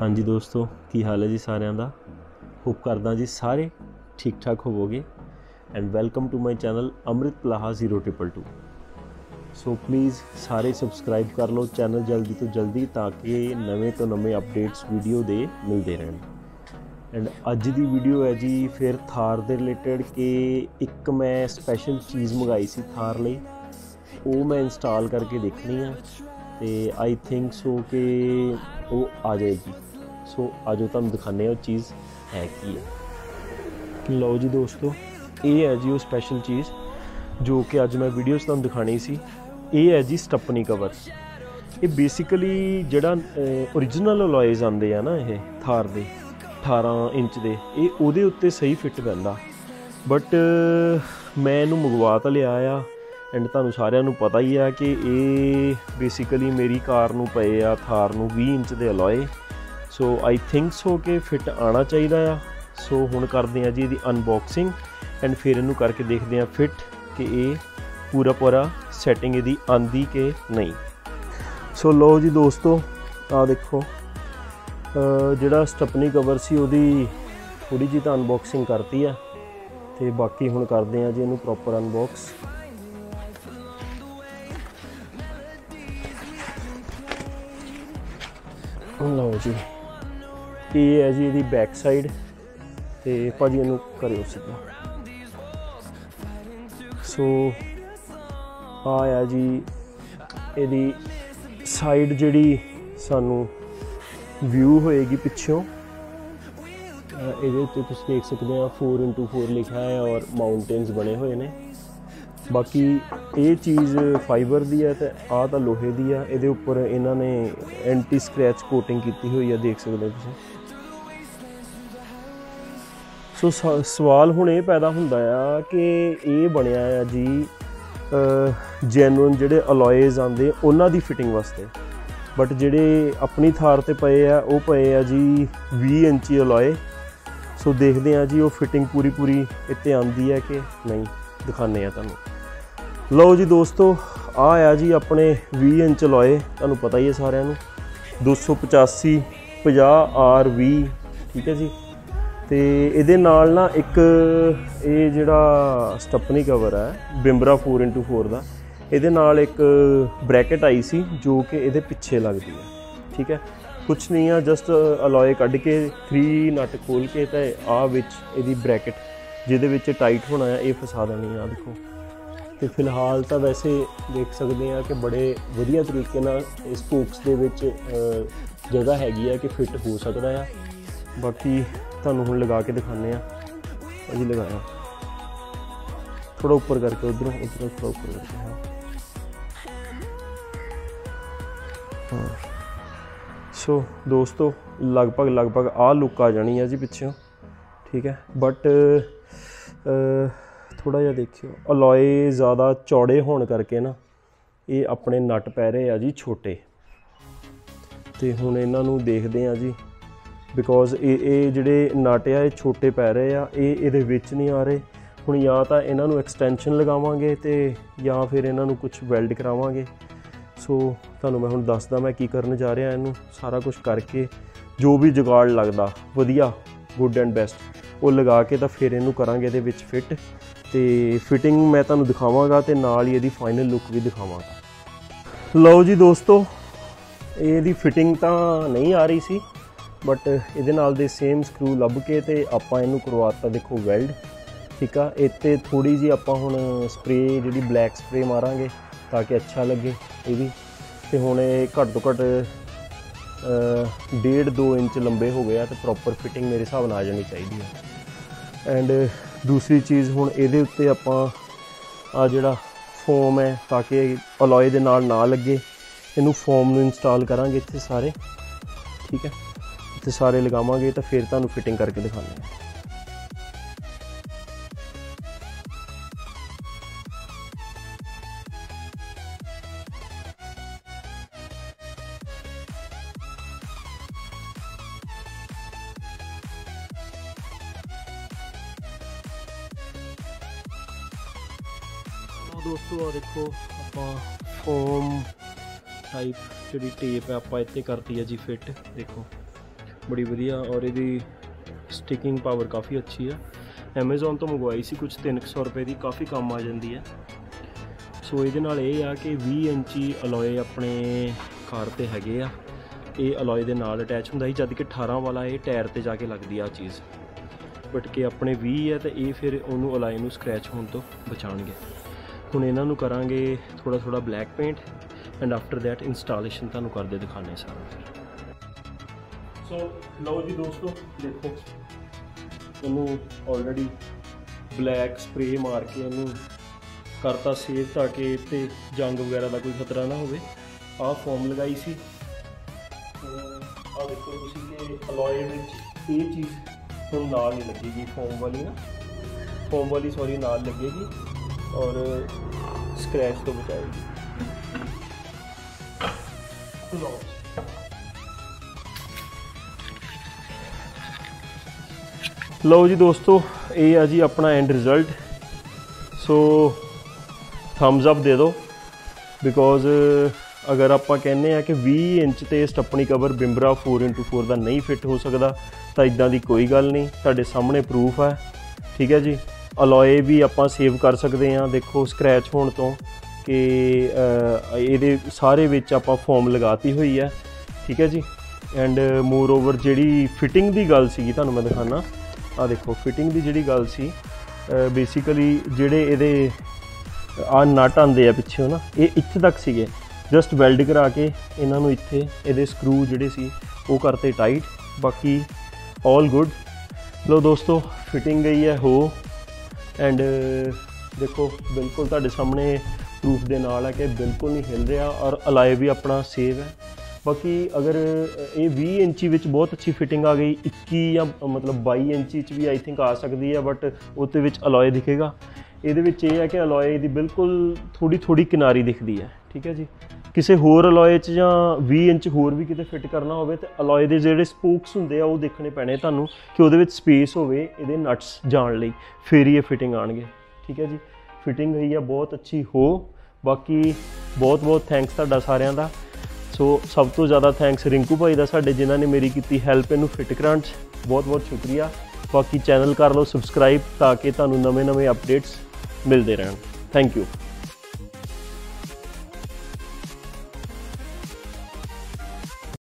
ਹਾਂਜੀ ਦੋਸਤੋ, ਕੀ ਹਾਲ ਹੈ ਜੀ ਸਾਰਿਆਂ ਦਾ? ਹੋਪ ਕਰਦਾ ਜੀ ਸਾਰੇ ਠੀਕ ਠਾਕ ਹੋਵੋਗੇ and welcome to my channel Amrit Palaha 0222 so please ਸਾਰੇ ਸਬਸਕ੍ਰਾਈਬ ਕਰ ਲਓ ਚੈਨਲ ਜਲਦੀ ਤੋਂ ਜਲਦੀ ਤਾਂ ਕਿ ਨਵੇਂ ਤੋਂ ਨਵੇਂ ਅਪਡੇਟਸ ਵੀਡੀਓ ਦੇ ਮਿਲਦੇ ਰਹਿਣ। ਐਂਡ ਅੱਜ ਦੀ ਵੀਡੀਓ ਹੈ ਜੀ ਫਿਰ ਥਾਰ ਦੇ ਰਿਲੇਟਡ ਕਿ ਇੱਕ ਮੈਂ ਸਪੈਸ਼ਲ ਚੀਜ਼ ਮੰਗਾਈ ਸੀ ਥਾਰ ਲਈ। ਉਹ ਮੈਂ ਇੰਸਟਾਲ ਕਰਕੇ ਦੇਖਣੀ ਆ ਤੇ ਆਈ ਥਿੰਕ ਸੋ ਕਿ ਉਹ ਆ ਜਾਏਗੀ। ਸੋ ਆਜੋ ਤੁਹਾਨੂੰ ਦਿਖਾਣੇ ਆ ਉਹ ਚੀਜ਼ ਹੈ ਕੀ ਹੈ। ਲਓ ਜੀ ਦੋਸਤੋ, ਇਹ ਹੈ ਜੀ ਉਹ ਸਪੈਸ਼ਲ ਚੀਜ਼ ਜੋ ਕਿ ਅੱਜ ਮੈਂ ਵੀਡੀਓਸ ਤੁਹਾਨੂੰ ਦਿਖਾਣੀ ਸੀ। ਇਹ ਹੈ ਜੀ ਸਟੱਪਨੀ ਕਵਰ। ਇਹ ਬੇਸਿਕਲੀ ਜਿਹੜਾ origignal ਅਲੋਇਜ਼ ਆਉਂਦੇ ਆ ਨਾ ਇਹ ਥਾਰ ਦੇ 18 ਇੰਚ ਦੇ, ਇਹ ਉਹਦੇ ਉੱਤੇ ਸਹੀ ਫਿੱਟ ਪੈਂਦਾ। ਬਟ ਮੈਂ ਇਹਨੂੰ ਮੰਗਵਾ ਤਾਂ ਲਿਆ ਆ ਐਂਡ ਤੁਹਾਨੂੰ ਸਾਰਿਆਂ ਨੂੰ ਪਤਾ ਹੀ ਆ ਕਿ ਇਹ ਬੇਸਿਕਲੀ ਮੇਰੀ ਕਾਰ ਨੂੰ ਪਏ ਆ, ਥਾਰ ਨੂੰ 20 ਇੰਚ ਦੇ alloy so I think so ਕਿ ਫਿੱਟ ਆਣਾ ਚਾਹੀਦਾ ਆ। ਸੋ ਹੁਣ ਕਰਦੇ ਆ ਜੀ ਇਹਦੀ ਅਨਬਾਕਸਿੰਗ ਐਂਡ ਫਿਰ ਇਹਨੂੰ ਕਰਕੇ ਦੇਖਦੇ ਆ ਫਿੱਟ ਕਿ ਇਹ ਪੂਰਾ ਪੂਰਾ ਸੈਟਿੰਗ ਇਹਦੀ ਆਂਦੀ ਕਿ ਨਹੀਂ। ਸੋ ਲੋ ਜੀ ਦੋਸਤੋ ਆ ਦੇਖੋ। ਜਿਹੜਾ ਸਟਪਨੀ ਕਵਰ ਸੀ ਉਹਦੀ ਥੋੜੀ ਜਿਹੀ ਤਾਂ ਅਨਬਾਕਸਿੰਗ ਕਰਤੀ ਆ। ਤੇ ਬਾਕੀ ਹੁਣ ਕਰਦੇ ਆ ਜੀ ਇਹਨੂੰ ਪ੍ਰੋਪਰ ਅਨਬਾਕਸ ਲਓ ਜੀ। ਇਹ ਹੈ ਜੀ ਇਹਦੀ ਬੈਕ ਸਾਈਡ ਤੇ ਭਾਜੀ ਇਹਨੂੰ ਕਰਿਓ ਸਿੱਧਾ। ਸੋ ਆ ਆ ਜੀ ਇਹਦੀ ਸਾਈਡ ਜਿਹੜੀ ਸਾਨੂੰ ਵਿਊ ਹੋਏਗੀ ਪਿੱਛੋਂ। ਇਹਦੇ ਉੱਤੇ ਤੁਸੀਂ ਦੇਖ ਸਕਦੇ ਆ 4x4 ਲਿਖਿਆ ਹੈ ਔਰ ਮਾਊਂਟੇਨਸ ਬਣੇ ਹੋਏ ਨੇ। ਬਾਕੀ ਇਹ ਚੀਜ਼ ਫਾਈਬਰ ਦੀ ਹੈ ਤੇ ਆਹ ਤਾਂ ਲੋਹੇ ਦੀ ਆ। ਇਹਦੇ ਉੱਪਰ ਇਹਨਾਂ ਨੇ ਐਂਟੀ ਸਕ੍ਰੈਚ ਕੋਟਿੰਗ ਕੀਤੀ ਹੋਈ ਆ, ਦੇਖ ਸਕਦੇ ਹੋ ਤੁਸੀਂ। ਸੋ ਸਵਾਲ ਹੁਣ ਇਹ ਪੈਦਾ ਹੁੰਦਾ ਆ ਕਿ ਇਹ ਬਣਿਆ ਆ ਜੀ ਜੈਨੂਨ ਜਿਹੜੇ ਅਲੋਏਜ਼ ਆਂਦੇ ਉਹਨਾਂ ਦੀ ਫਿਟਿੰਗ ਵਾਸਤੇ। ਬਟ ਜਿਹੜੇ ਆਪਣੀ ਥਾਰ ਤੇ ਪਏ ਆ, ਉਹ ਪਏ ਆ ਜੀ 20 ਇੰਚੀ ਅਲੋਏ ਸੋ ਦੇਖਦੇ ਆ ਜੀ ਉਹ ਫਿਟਿੰਗ ਪੂਰੀ ਪੂਰੀ ਇੱਥੇ ਆਂਦੀ ਹੈ ਕਿ ਨਹੀਂ ਦਿਖਾਣੇ ਆ ਤੁਹਾਨੂੰ। ਲਓ ਜੀ ਦੋਸਤੋ, ਆ ਆ ਜੀ ਆਪਣੇ 20 ਇੰਚ ਅਲੋਏ ਤੁਹਾਨੂੰ ਪਤਾ ਹੀ ਹੈ ਸਾਰਿਆਂ ਨੂੰ। 285 50 R20 ਠੀਕ ਹੈ ਜੀ? ਤੇ ਇਹਦੇ ਨਾਲ ਨਾ ਇੱਕ ਇਹ ਜਿਹੜਾ ਸਟੱਪਨੀ ਕਵਰ ਹੈ, ਬਿੰਬਰਾ 4x4 ਦਾ, ਇਹਦੇ ਨਾਲ ਇੱਕ ਬ੍ਰੈਕਟ ਆਈ ਸੀ ਜੋ ਕਿ ਇਹਦੇ ਪਿੱਛੇ ਲੱਗਦੀ ਹੈ, ਠੀਕ ਹੈ? ਕੁਝ ਨਹੀਂ ਆ ਜਸਟ ਅਲੋਏ ਕੱਢ ਕੇ 3 ਨਟ ਖੋਲ ਕੇ ਤੇ ਆ ਵਿੱਚ ਇਹਦੀ ਬ੍ਰੈਕਟ, ਜਿਹਦੇ ਵਿੱਚ ਟਾਈਟ ਹੋਣਾ ਹੈ ਇਹ ਫਸਾ ਦੇਣੀ ਆ, ਦੇਖੋ। ਤੇ ਫਿਲਹਾਲ ਤਾਂ ਵੈਸੇ ਦੇਖ ਸਕਦੇ ਆ ਕਿ ਬੜੇ ਵਧੀਆ ਤਰੀਕੇ ਨਾਲ ਇਸ ਪੋਕਸ ਦੇ ਵਿੱਚ ਜਗ੍ਹਾ ਹੈਗੀ ਆ ਕਿ ਫਿੱਟ ਹੋ ਸਕਦਾ ਆ। ਬਾਕੀ ਤੁਹਾਨੂੰ ਹੁਣ ਲਗਾ ਕੇ ਦਿਖਾਉਂਦੇ ਆ ਅਜੀ ਲਗਾਇਆ। ਥੋੜਾ ਉੱਪਰ ਕਰਕੇ, ਉਧਰੋਂ ਉਧਰੋਂ ਥੋੜਾ ਉੱਪਰ ਕਰਕੇ, ਹਾਂ। ਹਾਂ। ਸੋ ਦੋਸਤੋ, ਲਗਭਗ ਲਗਭਗ ਆ ਲੁੱਕ ਆ ਜਾਣੀ ਹੈ ਜੀ ਪਿੱਛੋਂ, ਠੀਕ ਹੈ? ਬਟ ਥੋੜਾ ਜਿਹਾ ਦੇਖਿਓ ਅਲੋਏ ਜ਼ਿਆਦਾ ਚੌੜੇ ਹੋਣ ਕਰਕੇ ਨਾ, ਇਹ ਆਪਣੇ ਨਟ ਪੈ ਰਹੇ ਆ ਜੀ ਛੋਟੇ। ਤੇ ਹੁਣ ਇਹਨਾਂ ਨੂੰ ਦੇਖਦੇ ਆ ਜੀ ਬਿਕੋਜ਼ ਇਹ ਇਹ ਜਿਹੜੇ ਨਟ ਆ, ਇਹ ਛੋਟੇ ਪੈ ਰਹੇ ਆ, ਇਹ ਇਹਦੇ ਵਿੱਚ ਨਹੀਂ ਆ ਰਹੇ। ਹੁਣ ਜਾਂ ਤਾਂ ਇਹਨਾਂ ਨੂੰ ਐਕਸਟੈਂਸ਼ਨ ਲਗਾਵਾਂਗੇ ਤੇ ਜਾਂ ਫਿਰ ਇਹਨਾਂ ਨੂੰ ਕੁਝ ਵੈਲਡ ਕਰਾਵਾਂਗੇ। ਸੋ ਤੁਹਾਨੂੰ ਮੈਂ ਹੁਣ ਦੱਸਦਾ ਮੈਂ ਕੀ ਕਰਨ ਜਾ ਰਿਹਾ ਇਹਨੂੰ। ਸਾਰਾ ਕੁਝ ਕਰਕੇ ਜੋ ਵੀ ਜੁਗਾੜ ਲੱਗਦਾ, ਵਧੀਆ ਗੁੱਡ ਐਂਡ ਬੈਸਟ ਉਹ ਲਗਾ ਕੇ ਤਾਂ ਫਿਰ ਇਹਨੂੰ ਕਰਾਂਗੇ ਇਹਦੇ ਵਿੱਚ ਫਿੱਟ ਤੇ ਫਿਟਿੰਗ ਮੈਂ ਤੁਹਾਨੂੰ ਦਿਖਾਵਾਂਗਾ ਤੇ ਨਾਲ ਹੀ ਇਹਦੀ ਫਾਈਨਲ ਲੁੱਕ ਵੀ ਦਿਖਾਵਾਂਗਾ। ਲਓ ਜੀ ਦੋਸਤੋ, ਇਹਦੀ ਫਿਟਿੰਗ ਤਾਂ ਨਹੀਂ ਆ ਰਹੀ ਸੀ। ਬਟ ਇਹਦੇ ਨਾਲ ਦੇ ਸੇਮ ਸਕਰੂ ਲੱਭ ਕੇ ਤੇ ਆਪਾਂ ਇਹਨੂੰ ਕਰਵਾਤਾ ਦੇਖੋ ਵੈਲਡ ਠੀਕ ਆ? ਇੱਥੇ ਥੋੜੀ ਜੀ ਆਪਾਂ ਹੁਣ ਸਪਰੇ ਜਿਹੜੀ ਬਲੈਕ ਸਪਰੇ ਮਾਰਾਂਗੇ ਤਾਂ ਕਿ ਅੱਛਾ ਲੱਗੇ ਇਹ ਵੀ। ਤੇ ਹੁਣ ਇਹ ਘੱਟ ਤੋਂ ਘੱਟ ਡੇਢ 2 ਇੰਚ ਲੰਬੇ ਹੋ ਗਏ ਆ ਤੇ ਪ੍ਰੋਪਰ ਫਿਟਿੰਗ ਮੇਰੇ ਹਿਸਾਬ ਨਾਲ ਆ ਜਾਣੀ ਚਾਹੀਦੀ ਹੈ ਐਂਡ ਦੂਸਰੀ ਚੀਜ਼ ਹੁਣ ਇਹਦੇ ਉੱਤੇ ਆਪਾਂ ਆ ਜਿਹੜਾ ਫੋਮ ਹੈ ਤਾਂ ਕਿ ਅਲੋਏ ਦੇ ਨਾਲ ਨਾ ਲੱਗੇ। ਇਹਨੂੰ ਫੋਮ ਨੂੰ ਇੰਸਟਾਲ ਕਰਾਂਗੇ ਇੱਥੇ ਸਾਰੇ, ਠੀਕ ਹੈ? ਇੱਥੇ ਸਾਰੇ ਲਗਾਵਾਂਗੇ ਤਾਂ ਫਿਰ ਤੁਹਾਨੂੰ ਫਿਟਿੰਗ ਕਰਕੇ ਦਿਖਾਉਂਦੇ ਹਾਂ। ਦੋਸਤੋ ਆ ਦੇਖੋ, ਆਪਾਂ ਫੋਮ ਟਾਈਪ ਜਿਹੜੀ ਟੇਪ ਹੈ, ਆਪਾਂ ਇੱਥੇ ਕਰਤੀ ਹੈ ਜੀ ਫਿੱਟ ਦੇਖੋ। ਬੜੀ ਵਧੀਆ ਔਰ ਇਹਦੀ ਸਟਿਕਿੰਗ ਪਾਵਰ ਕਾਫੀ ਅੱਛੀ ਆ। Amazon ਤੋਂ ਮੰਗਵਾਈ ਸੀ ਕੁਝ 300 ਰੁਪਏ ਦੀ, ਕਾਫੀ ਕੰਮ ਆ ਜਾਂਦੀ ਹੈ ਸੋ ਇਹਦੇ ਨਾਲ ਇਹ ਆ ਕਿ 20 ਇੰਚੀ ਅਲੋਏ ਆਪਣੇ ਕਾਰ ਤੇ ਹੈਗੇ ਆ। ਇਹ ਅਲੋਏ ਦੇ ਨਾਲ ਅਟੈਚ ਹੁੰਦਾ ਸੀ, ਜਦ ਕਿ 18 ਵਾਲਾ ਇਹ ਟਾਇਰ ਤੇ ਜਾ ਕੇ ਲੱਗਦੀ ਆ ਚੀਜ਼। ਬਟ ਕਿ ਆਪਣੇ 20 ਹੈ ਤਾਂ ਇਹ ਫਿਰ ਉਹਨੂੰ ਅਲਾਈ ਨੂੰ ਸਕ੍ਰੈਚ ਹੋਣ ਤੋਂ ਬਚਾਉਣਗੇ। ਹੁਣ ਇਹਨਾਂ ਨੂੰ ਕਰਾਂਗੇ ਥੋੜਾ ਥੋੜਾ black paint and after that installation ਤੁਹਾਨੂੰ ਕਰਦੇ ਦਿਖਾਣੇ ਸਾਰਾ ਸੋ ਲਓ ਜੀ ਦੋਸਤੋ, ਦੇਖੋ। ਇਹਨੂੰ ਆਲਰੇਡੀ ਬਲੈਕ ਸਪਰੇ ਮਾਰ ਕੇ ਇਹਨੂੰ ਕਰਤਾ ਸੇਵ ਤਾਂ ਕਿ ਤੇ ਜੰਗ ਵਗੈਰਾ ਦਾ ਕੋਈ ਖਤਰਾ ਨਾ ਹੋਵੇ। ਆਹ ਫੋਮ ਲਗਾਈ ਸੀ। ਆਹ ਦੇਖੋ ਤੁਸੀਂ ਕਿ ਅਲੋਏ ਵਿੱਚ ਇਹ ਚੀਜ਼ ਹੁਣ ਨਾਲ ਨਹੀਂ ਲੱਗੇਗੀ ਫੋਮ ਵਾਲੀ ਨਾ। ਫੋਮ ਵਾਲੀ ਸੌਰੀ ਨਾਲ ਲੱਗੇਗੀ ਔਰ ਸਕ੍ਰੈਚ ਤੋਂ ਬਚਾਏਗੀ। ਲਓ। ਲਓ ਜੀ ਦੋਸਤੋ, ਇਹ ਆ ਜੀ ਆਪਣਾ end result so thumbs up ਦੇ ਦਿਓ। ਬਿਕੋਜ਼ ਅਗਰ ਆਪਾਂ ਕਹਿੰਨੇ ਆ ਕਿ 20 ਇੰਚ ਤੇ ਸਟੱਪਣੀ ਕਵਰ ਬਿੰਬਰਾ 4x4 ਦਾ ਨਹੀਂ ਫਿੱਟ ਹੋ ਸਕਦਾ, ਤਾਂ ਇਦਾਂ ਦੀ ਕੋਈ ਗੱਲ ਨਹੀਂ। ਤੁਹਾਡੇ ਸਾਹਮਣੇ ਪ੍ਰੂਫ ਹੈ ਠੀਕ ਹੈ ਜੀ? ਅਲੋਏ ਵੀ ਆਪਾਂ ਸੇਵ ਕਰ ਸਕਦੇ ਆ। ਦੇਖੋ ਸਕ੍ਰੈਚ ਹੋਣ ਤੋਂ ਕਿ ਇਹਦੇ ਸਾਰੇ ਵਿੱਚ ਆਪਾਂ ਫੋਮ ਲਗਾਤੀ ਹੋਈ ਹੈ ਠੀਕ ਹੈ ਜੀ? ਐਂਡ ਮੋਰ ਓਵਰ ਜਿਹੜੀ ਫਿਟਿੰਗ ਦੀ ਗੱਲ ਸੀਗੀ, ਤੁਹਾਨੂੰ ਮੈਂ ਦਿਖਾਣਾ ਆ ਦੇਖੋ ਫਿਟਿੰਗ ਦੀ ਜਿਹੜੀ ਗੱਲ ਸੀ ਬੇਸਿਕਲੀ ਜਿਹੜੇ ਇਹਦੇ ਆ ਨਟ ਆਂਦੇ ਆ ਪਿੱਛੇ ਨਾ ਇਹ ਇੱਥੇ ਤੱਕ ਸੀਗੇ। ਜਸਟ ਵੈਲਡ ਕਰਾ ਕੇ ਇਹਨਾਂ ਨੂੰ ਇੱਥੇ ਇਹਦੇ ਸਕਰੂ ਜਿਹੜੇ ਸੀ, ਉਹ ਕਰਤੇ ਟਾਈਟ ਬਾਕੀ 올 ਗੁੱਡ ਲੋ ਦੋਸਤੋ ਫਿਟਿੰਗ ਗਈ ਹੈ, ਹੋ। ਐਂਡ ਦੇਖੋ, ਬਿਲਕੁਲ ਤੁਹਾਡੇ ਸਾਹਮਣੇ ਪ੍ਰੂਫ ਦੇ ਨਾਲ ਹੈ ਕਿ ਬਿਲਕੁਲ ਨਹੀਂ ਹਿਲ ਰਿਹਾ ਔਰ ਅਲਾਈ ਵੀ ਆਪਣਾ ਸੇਵ ਹੈ। ਬਾਕੀ ਅਗਰ ਇਹ 20 ਇੰਚੀ ਵਿੱਚ ਬਹੁਤ ਅੱਛੀ ਫਿਟਿੰਗ ਆ ਗਈ 21 ਜਾਂ ਮਤਲਬ 22 ਇੰਚੀ ਚ ਵੀ ਆਈ ਥਿੰਕ ਆ ਸਕਦੀ ਹੈ ਬਟ ਉਹਦੇ ਵਿੱਚ ਅਲੋਏ ਦਿਖੇਗਾ। ਇਹਦੇ ਵਿੱਚ ਇਹ ਹੈ ਕਿ ਅਲੋਏ ਦੀ ਬਿਲਕੁਲ ਥੋੜੀ ਥੋੜੀ ਕਿਨਾਰੀ ਦਿਖਦੀ ਹੈ, ਠੀਕ ਹੈ ਜੀ? ਕਿਸੇ ਹੋਰ ਅਲੋਏ 'ਚ ਜਾਂ 20 ਇੰਚ ਹੋਰ ਵੀ ਕਿਤੇ ਫਿੱਟ ਕਰਨਾ ਹੋਵੇ, ਤੇ ਅਲੋਏ ਦੇ ਜਿਹੜੇ ਸਪੋਕਸ ਹੁੰਦੇ ਆ, ਉਹ ਦੇਖਣੇ ਪੈਣੇ ਤੁਹਾਨੂੰ ਕਿ ਉਹਦੇ ਵਿੱਚ ਸਪੇਸ ਹੋਵੇ ਇਹਦੇ ਨਟਸ ਜਾਣ ਲਈ, ਫਿਰ ਹੀ ਇਹ ਫਿਟਿੰਗ ਆਣਗੇ ਠੀਕ ਹੈ ਜੀ? ਫਿਟਿੰਗ ਹੋਈ ਆ, ਬਹੁਤ ਅੱਛੀ ਹੋ। ਬਾਕੀ ਬਹੁਤ ਬਹੁਤ ਥੈਂਕਸ ਤੁਹਾਡਾ ਸਾਰਿਆਂ ਦਾ। ਸੋ ਸਭ ਤੋਂ ਜ਼ਿਆਦਾ ਥੈਂਕਸ ਰਿੰਕੂ ਭਾਈ ਦਾ ਸਾਡੇ ਜਿਨ੍ਹਾਂ ਨੇ ਮੇਰੀ ਕੀਤੀ ਹੈਲਪ ਇਹਨੂੰ ਫਿੱਟ ਕਰਾਉਣ 'ਚ ਬਹੁਤ ਬਹੁਤ ਸ਼ੁਕਰੀਆ। ਬਾਕੀ ਚੈਨਲ ਕਰ ਲਓ ਸਬਸਕ੍ਰਾਈਬ ਤਾਂ ਕਿ ਤੁਹਾਨੂੰ ਨਵੇਂ-ਨਵੇਂ ਅਪਡੇਟਸ ਮਿਲਦੇ ਰਹਿਣ। Thank you